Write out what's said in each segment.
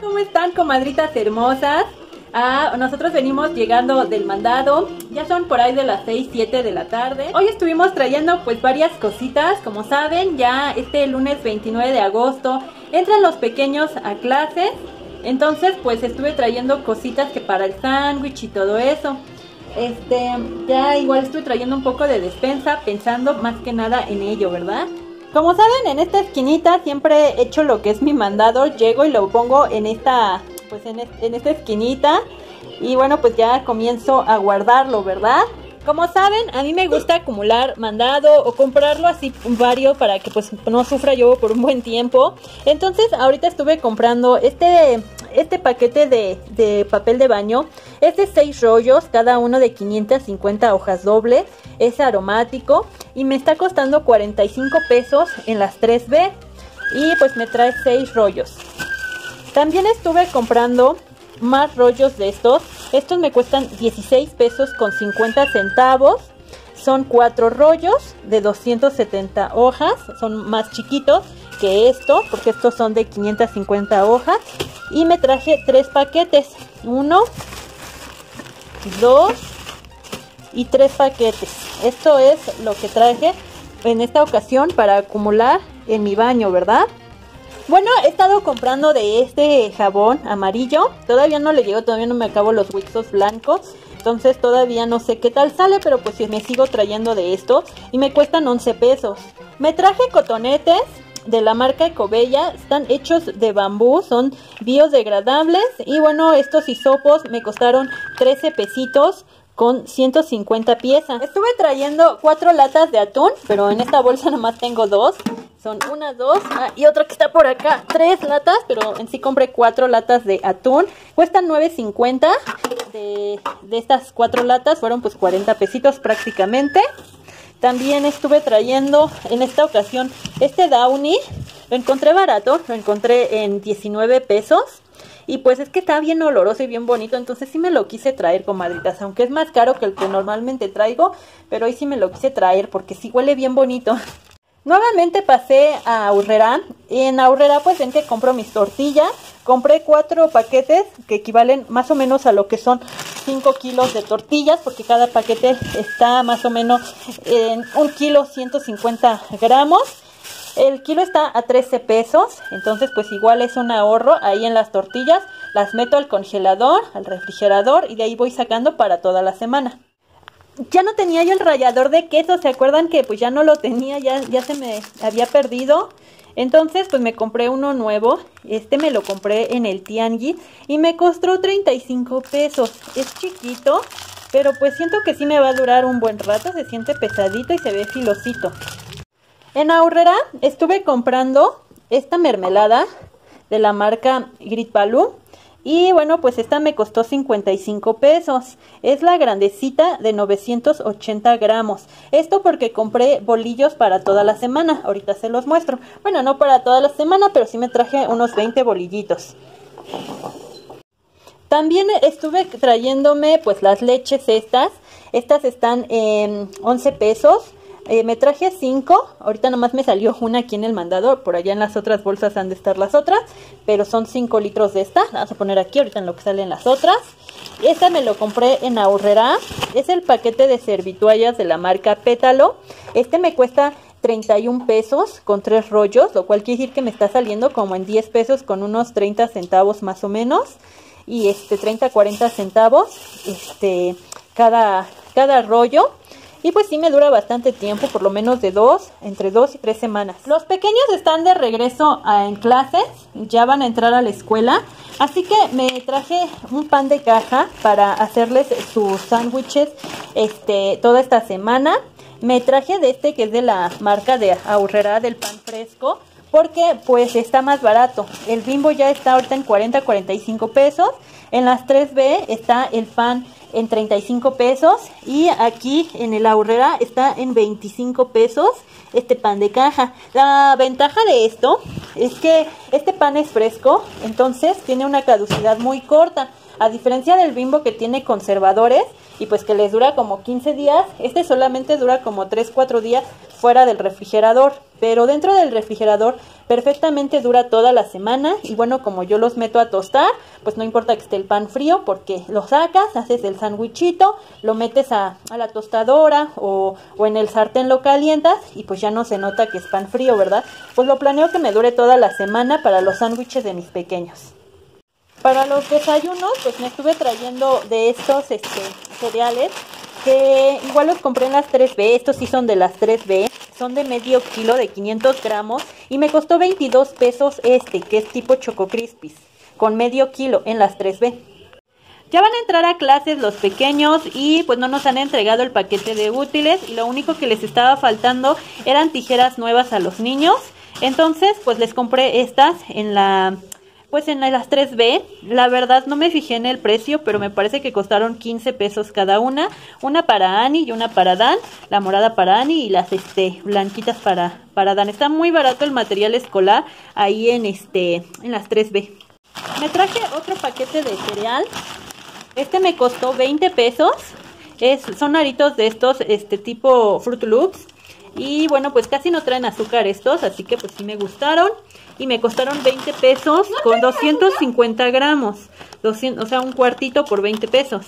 ¿cómo están comadritas hermosas? Ah, nosotros venimos llegando del mandado, ya son por ahí de las 6, 7 de la tarde. Hoy estuvimos trayendo pues varias cositas, como saben, ya este lunes 29 de agosto entran los pequeños a clases. Entonces pues estuve trayendo cositas que para el sándwich y todo eso. Este, ya igual estoy trayendo un poco de despensa pensando más que nada en ello, ¿verdad? Como saben, en esta esquinita siempre he hecho lo que es mi mandado, llego y lo pongo en esta, pues en, en esta esquinita y bueno, pues ya comienzo a guardarlo, ¿verdad? Como saben, a mí me gusta acumular mandado o comprarlo así varios para que pues no sufra yo por un buen tiempo. Entonces ahorita estuve comprando este, este paquete de, de papel de baño. Es de 6 rollos, cada uno de 550 hojas dobles. Es aromático y me está costando 45 pesos en las 3B. Y pues me trae 6 rollos. También estuve comprando más rollos de estos. Estos me cuestan 16 pesos con 50 centavos. Son cuatro rollos de 270 hojas. Son más chiquitos que estos, porque estos son de 550 hojas. Y me traje tres paquetes. Uno, dos y tres paquetes. Esto es lo que traje en esta ocasión para acumular en mi baño, ¿verdad? Bueno, he estado comprando de este jabón amarillo. Todavía no le llego, todavía no me acabo los Wixos blancos. Entonces todavía no sé qué tal sale, pero pues me sigo trayendo de esto. Y me cuestan 11 pesos. Me traje cotonetes de la marca Ecobella. Están hechos de bambú, son biodegradables. Y bueno, estos hisopos me costaron 13 pesitos con 150 piezas. Estuve trayendo cuatro latas de atún, pero en esta bolsa nomás tengo dos. Son una, dos ah, y otra que está por acá. Tres latas, pero en sí compré cuatro latas de atún. Cuestan 9.50 de, de estas cuatro latas. Fueron pues 40 pesitos prácticamente. También estuve trayendo en esta ocasión este Downy. Lo encontré barato, lo encontré en 19 pesos. Y pues es que está bien oloroso y bien bonito, entonces sí me lo quise traer, comadritas, aunque es más caro que el que normalmente traigo, pero hoy sí me lo quise traer porque sí huele bien bonito. Nuevamente pasé a Aurrera y en Aurrera pues ven que compro mis tortillas. Compré cuatro paquetes que equivalen más o menos a lo que son 5 kilos de tortillas porque cada paquete está más o menos en un kilo 150 gramos. El kilo está a 13 pesos, entonces pues igual es un ahorro ahí en las tortillas. Las meto al congelador, al refrigerador y de ahí voy sacando para toda la semana ya no tenía yo el rallador de queso, ¿se acuerdan que pues ya no lo tenía, ya, ya se me había perdido? Entonces pues me compré uno nuevo, este me lo compré en el Tianguis y me costó 35 pesos, es chiquito, pero pues siento que sí me va a durar un buen rato, se siente pesadito y se ve filosito. En Aurrera estuve comprando esta mermelada de la marca Grit Baloo y bueno, pues esta me costó 55 pesos. Es la grandecita de 980 gramos. Esto porque compré bolillos para toda la semana. Ahorita se los muestro. Bueno, no para toda la semana, pero sí me traje unos 20 bolillitos. También estuve trayéndome pues las leches estas. Estas están en 11 pesos. Eh, me traje cinco, ahorita nomás me salió una aquí en el mandador, por allá en las otras bolsas han de estar las otras, pero son 5 litros de esta, vamos a poner aquí ahorita en lo que salen las otras. Esta me lo compré en Ahorrera, es el paquete de servituallas de la marca Pétalo, este me cuesta 31 pesos con tres rollos, lo cual quiere decir que me está saliendo como en 10 pesos con unos 30 centavos más o menos, y este 30 40 centavos este cada cada rollo y pues sí me dura bastante tiempo, por lo menos de dos, entre dos y tres semanas. Los pequeños están de regreso en clases, ya van a entrar a la escuela. Así que me traje un pan de caja para hacerles sus sándwiches este, toda esta semana. Me traje de este que es de la marca de Aurrera del pan fresco porque pues está más barato. El bimbo ya está ahorita en 40, 45 pesos. En las 3B está el pan en 35 pesos y aquí en el ahorrera está en 25 pesos este pan de caja. La ventaja de esto es que este pan es fresco, entonces tiene una caducidad muy corta. A diferencia del bimbo que tiene conservadores y pues que les dura como 15 días, este solamente dura como 3-4 días fuera del refrigerador. Pero dentro del refrigerador perfectamente dura toda la semana y bueno, como yo los meto a tostar, pues no importa que esté el pan frío porque lo sacas, haces el sándwichito, lo metes a, la tostadora o, o en el sartén lo calientas y pues ya no se nota que es pan frío, ¿verdad? Pues lo planeo que me dure toda la semana para los sándwiches de mis pequeños. Para los desayunos, pues me estuve trayendo de estos este, cereales que igual los compré en las 3B, estos sí son de las 3B, son de medio kilo de 500 gramos y me costó 22 pesos este, que es tipo Choco Crispies, con medio kilo en las 3B. Ya van a entrar a clases los pequeños y pues no nos han entregado el paquete de útiles y lo único que les estaba faltando eran tijeras nuevas a los niños. Entonces pues les compré estas en la pues en las 3B, la verdad no me fijé en el precio, pero me parece que costaron 15 pesos cada una. Una para Annie y una para Dan. La morada para Annie y las este, blanquitas para, para Dan. Está muy barato el material escolar ahí en, este, en las 3B. Me traje otro paquete de cereal. Este me costó 20 pesos. Es, son aritos de estos, este tipo Fruit Loops. Y bueno, pues casi no traen azúcar estos, así que pues sí me gustaron y me costaron 20 pesos con 250 gramos. 200, o sea, un cuartito por 20 pesos.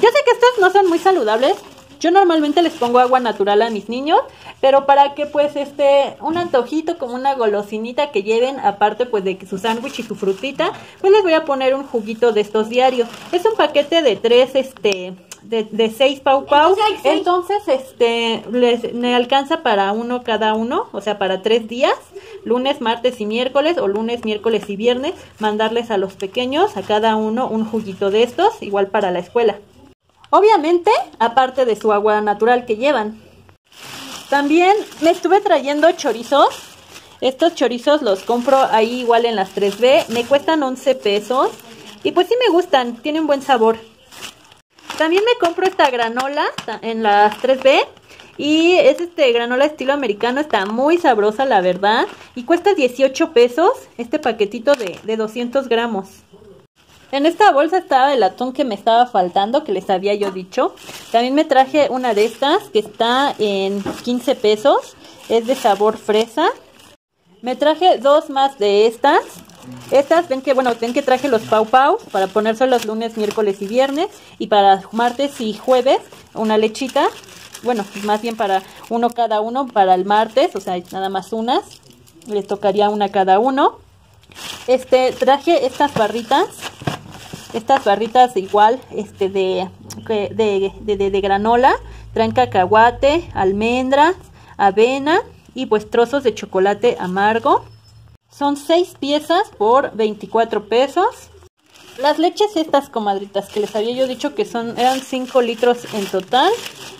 Ya sé que estos no son muy saludables. Yo normalmente les pongo agua natural a mis niños, pero para que pues este un antojito como una golosinita que lleven aparte pues de su sándwich y su frutita, pues les voy a poner un juguito de estos diarios. Es un paquete de tres este de, de seis pau pau. Entonces, este, les, me alcanza para uno cada uno, o sea, para tres días, lunes, martes y miércoles, o lunes, miércoles y viernes, mandarles a los pequeños, a cada uno, un juguito de estos, igual para la escuela. Obviamente, aparte de su agua natural que llevan. También me estuve trayendo chorizos. Estos chorizos los compro ahí igual en las 3B. Me cuestan 11 pesos. Y pues sí me gustan, tienen buen sabor. También me compro esta granola en las 3B. Y es este granola estilo americano, está muy sabrosa la verdad. Y cuesta 18 pesos este paquetito de, de 200 gramos. En esta bolsa estaba el atún que me estaba faltando, que les había yo dicho. También me traje una de estas que está en 15 pesos. Es de sabor fresa. Me traje dos más de estas. Estas, ven que, bueno, ven que traje los pau pau para ponerse los lunes, miércoles y viernes. Y para martes y jueves, una lechita. Bueno, más bien para uno cada uno para el martes, o sea, nada más unas. Les tocaría una cada uno. Este, traje estas barritas. Estas barritas igual, este, de, de, de, de granola. Traen cacahuate, almendras, avena y pues trozos de chocolate amargo. Son 6 piezas por 24 pesos. Las leches estas comadritas que les había yo dicho que son eran 5 litros en total.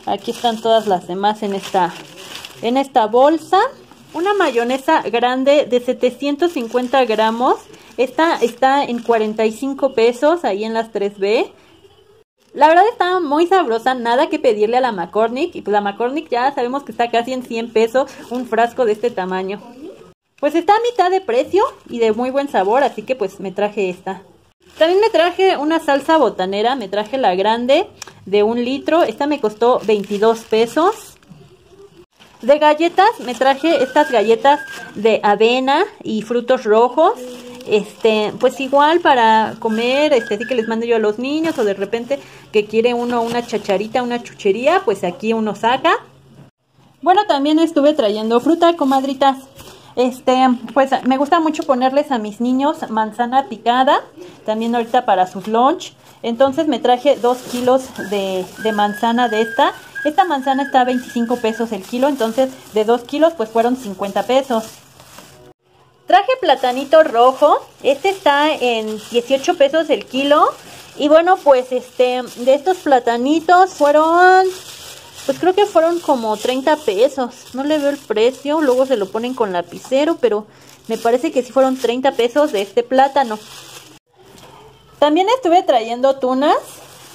Aquí están todas las demás en esta en esta bolsa. Una mayonesa grande de 750 gramos. Esta está en 45 pesos ahí en las 3B. La verdad está muy sabrosa, nada que pedirle a la McCormick. Y pues la McCormick ya sabemos que está casi en 100 pesos un frasco de este tamaño. Pues está a mitad de precio y de muy buen sabor, así que pues me traje esta. También me traje una salsa botanera, me traje la grande de un litro. Esta me costó 22 pesos. De galletas me traje estas galletas de avena y frutos rojos. Este, pues igual para comer, este, así que les mando yo a los niños o de repente que quiere uno una chacharita, una chuchería, pues aquí uno saca. Bueno, también estuve trayendo fruta, comadritas. Este, pues me gusta mucho ponerles a mis niños manzana picada, también ahorita para sus lunch. Entonces me traje dos kilos de, de manzana de esta. Esta manzana está a 25 pesos el kilo, entonces de 2 kilos pues fueron 50 pesos. Traje platanito rojo, este está en 18 pesos el kilo. Y bueno, pues este, de estos platanitos fueron pues creo que fueron como 30 pesos. No le veo el precio. Luego se lo ponen con lapicero. Pero me parece que sí fueron 30 pesos de este plátano. También estuve trayendo tunas.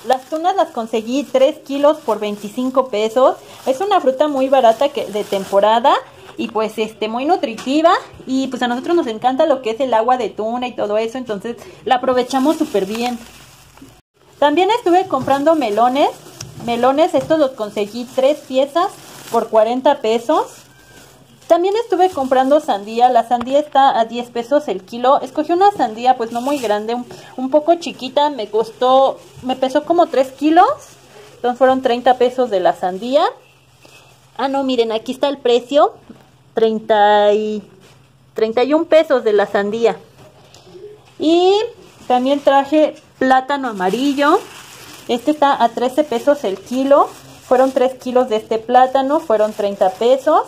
Las tunas las conseguí 3 kilos por 25 pesos. Es una fruta muy barata que, de temporada. Y pues este muy nutritiva. Y pues a nosotros nos encanta lo que es el agua de tuna y todo eso. Entonces la aprovechamos súper bien. También estuve comprando melones melones, estos los conseguí tres piezas por 40 pesos. También estuve comprando sandía, la sandía está a 10 pesos el kilo. Escogí una sandía pues no muy grande, un, poco chiquita, me costó, me pesó como 3 kilos. Entonces fueron 30 pesos de la sandía. Ah, no, miren, aquí está el precio. 30 y 31 pesos de la sandía. Y también traje plátano amarillo. Este está a 13 pesos el kilo. Fueron 3 kilos de este plátano, fueron 30 pesos.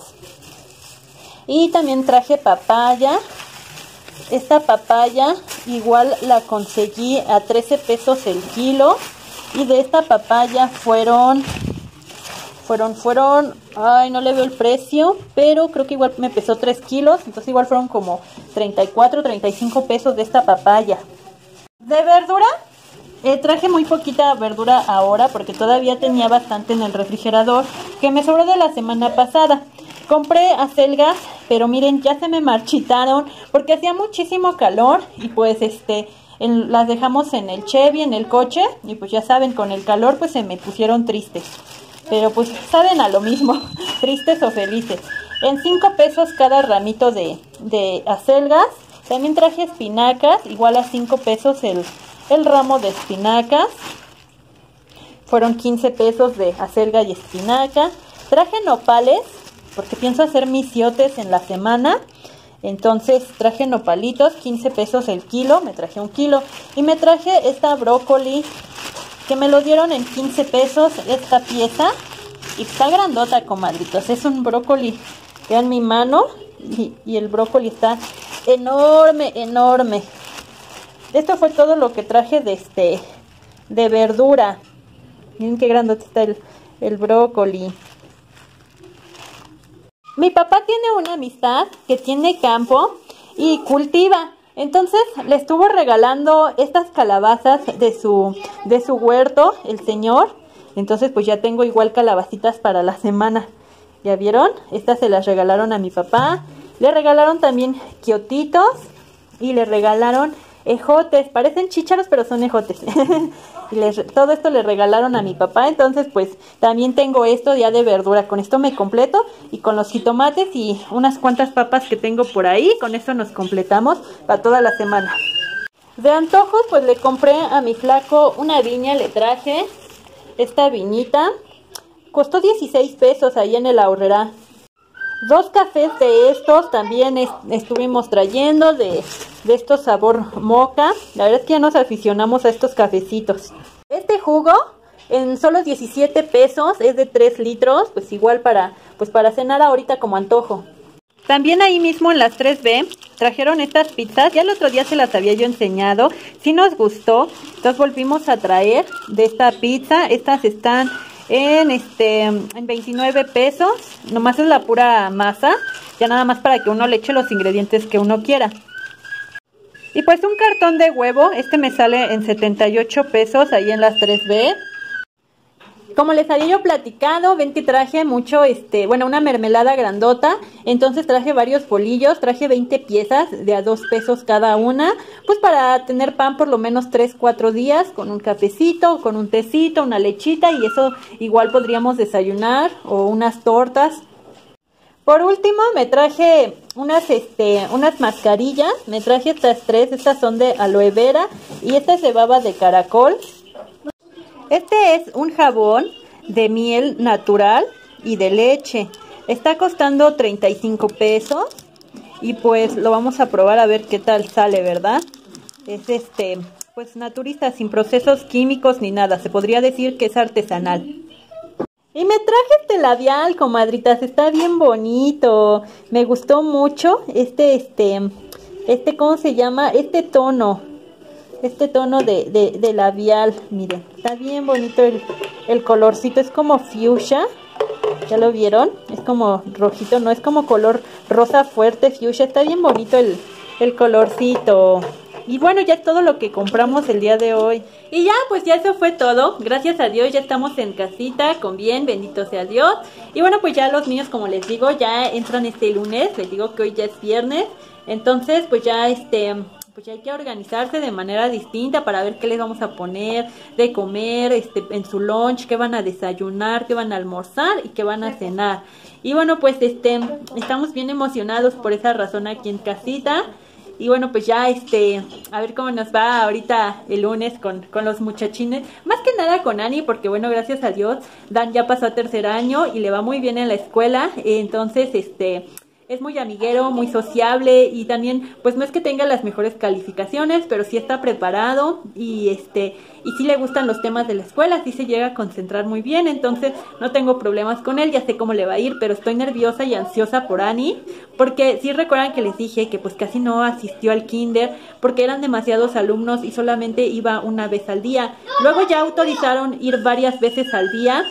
Y también traje papaya. Esta papaya igual la conseguí a 13 pesos el kilo. Y de esta papaya fueron, fueron, fueron, ay, no le veo el precio, pero creo que igual me pesó 3 kilos. Entonces igual fueron como 34, 35 pesos de esta papaya. De verdura, eh, traje muy poquita verdura ahora porque todavía tenía bastante en el refrigerador que me sobró de la semana pasada. Compré acelgas, pero miren, ya se me marchitaron porque hacía muchísimo calor y pues este las dejamos en el Chevy, en el coche y pues ya saben, con el calor pues se me pusieron tristes. Pero pues saben a lo mismo, tristes o felices. En 5 pesos cada ramito de, de acelgas. También traje espinacas, igual a 5 pesos el, el ramo de espinacas. Fueron 15 pesos de acelga y espinaca. Traje nopales, porque pienso hacer misiotes en la semana. Entonces traje nopalitos, 15 pesos el kilo, me traje un kilo. Y me traje esta brócoli, que me lo dieron en 15 pesos, esta pieza. Y está grandota, comadritos. Es un brócoli, vean mi mano. Y, y el brócoli está enorme, enorme. Esto fue todo lo que traje de este, de verdura. Miren qué grandote está el, el brócoli. Mi papá tiene una amistad que tiene campo y cultiva. Entonces le estuvo regalando estas calabazas de su, de su huerto, el señor. Entonces pues ya tengo igual calabacitas para la semana. ¿Ya vieron? Estas se las regalaron a mi papá. Le regalaron también quiotitos y le regalaron ejotes. Parecen chícharos pero son ejotes. y todo esto le regalaron a mi papá, entonces pues también tengo esto ya de verdura, con esto me completo y con los jitomates y unas cuantas papas que tengo por ahí, con eso nos completamos para toda la semana. De antojos pues le compré a mi flaco una viña, le traje esta viñita, costó 16 pesos ahí en el ahorrera. Dos cafés de estos también estuvimos trayendo de, de estos sabor moca. La verdad es que ya nos aficionamos a estos cafecitos. Este jugo en solo 17 pesos es de 3 litros, pues igual para, pues para cenar ahorita como antojo. También ahí mismo en las 3B trajeron estas pizzas, ya el otro día se las había yo enseñado, si nos gustó, entonces volvimos a traer de esta pizza, estas están en este en 29 pesos. Nomás es la pura masa. Ya nada más para que uno le eche los ingredientes que uno quiera. Y pues un cartón de huevo. Este me sale en 78 pesos ahí en las 3B. Como les había yo platicado, ven que traje mucho, este, bueno, una mermelada grandota. Entonces traje varios bolillos, traje 20 piezas de a 2 pesos cada una. Pues para tener pan por lo menos 3, 4 días con un cafecito, con un tecito, una lechita y eso igual podríamos desayunar o unas tortas. Por último me traje unas, este, unas mascarillas, me traje estas tres, estas son de aloe vera y esta es de baba de caracol. Este es un jabón de miel natural y de leche. Está costando 35 pesos. Y pues lo vamos a probar a ver qué tal sale, ¿verdad? Es este, pues naturista, sin procesos químicos ni nada. Se podría decir que es artesanal. Y me traje este labial, comadritas. Está bien bonito. Me gustó mucho este, este, este, ¿cómo se llama? Este tono este tono de, de, labial. Miren, está bien bonito el, el, colorcito. Es como fuchsia. ¿Ya lo vieron? Es como rojito, no es como color rosa fuerte fuchsia. Está bien bonito el, el colorcito. Y bueno, ya todo lo que compramos el día de hoy. Y ya, pues ya eso fue todo. Gracias a Dios ya estamos en casita, con bien, bendito sea Dios. Y bueno, pues ya los niños, como les digo, ya entran este lunes. Les digo que hoy ya es viernes. Entonces, pues ya este pues ya hay que organizarse de manera distinta para ver qué les vamos a poner de comer este en su lunch, qué van a desayunar, qué van a almorzar y qué van a cenar. Y bueno, pues este estamos bien emocionados por esa razón aquí en casita. Y bueno, pues ya este, a ver cómo nos va ahorita el lunes con, con los muchachines. Más que nada con Ani, porque bueno, gracias a Dios, Dan ya pasó a tercer año y le va muy bien en la escuela. Entonces, este, es muy amiguero, muy sociable y también, pues no es que tenga las mejores calificaciones, pero sí está preparado y este, y sí le gustan los temas de la escuela, sí se llega a concentrar muy bien, entonces no tengo problemas con él, ya sé cómo le va a ir, pero estoy nerviosa y ansiosa por Annie, porque sí recuerdan que les dije que pues casi no asistió al kinder, porque eran demasiados alumnos y solamente iba una vez al día. Luego ya autorizaron ir varias veces al día,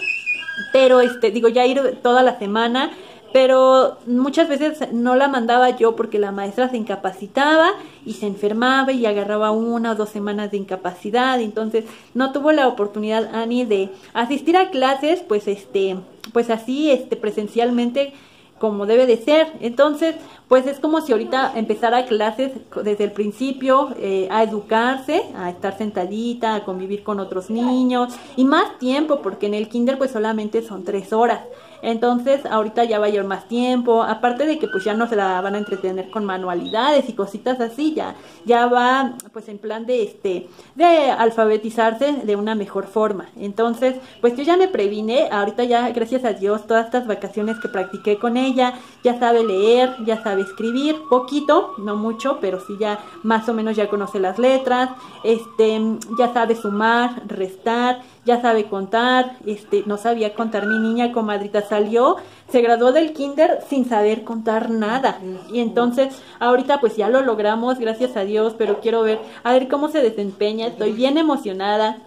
pero este, digo, ya ir toda la semana pero muchas veces no la mandaba yo porque la maestra se incapacitaba y se enfermaba y agarraba una o dos semanas de incapacidad, entonces no tuvo la oportunidad Ani de asistir a clases, pues este, pues así, este, presencialmente como debe de ser. Entonces, pues es como si ahorita empezara clases desde el principio eh, a educarse, a estar sentadita, a convivir con otros niños y más tiempo, porque en el kinder pues solamente son tres horas. Entonces, ahorita ya va a llevar más tiempo, aparte de que pues ya no se la van a entretener con manualidades y cositas así, ya, ya va pues en plan de este, de alfabetizarse de una mejor forma. Entonces, pues yo ya me previne, ahorita ya, gracias a Dios, todas estas vacaciones que practiqué con ella, ya sabe leer, ya sabe escribir, poquito, no mucho, pero sí ya más o menos ya conoce las letras, este, ya sabe sumar, restar, ya sabe contar, este, no sabía contar mi niña comadrita salió, se graduó del kinder sin saber contar nada. Y entonces, ahorita pues ya lo logramos, gracias a Dios, pero quiero ver, a ver cómo se desempeña, estoy bien emocionada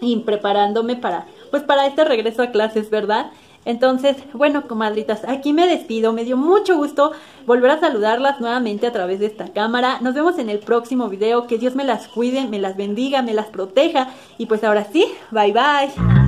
y preparándome para, pues para este regreso a clases, ¿verdad? Entonces, bueno, comadritas, aquí me despido. Me dio mucho gusto volver a saludarlas nuevamente a través de esta cámara. Nos vemos en el próximo video. Que Dios me las cuide, me las bendiga, me las proteja. Y pues ahora sí, bye bye.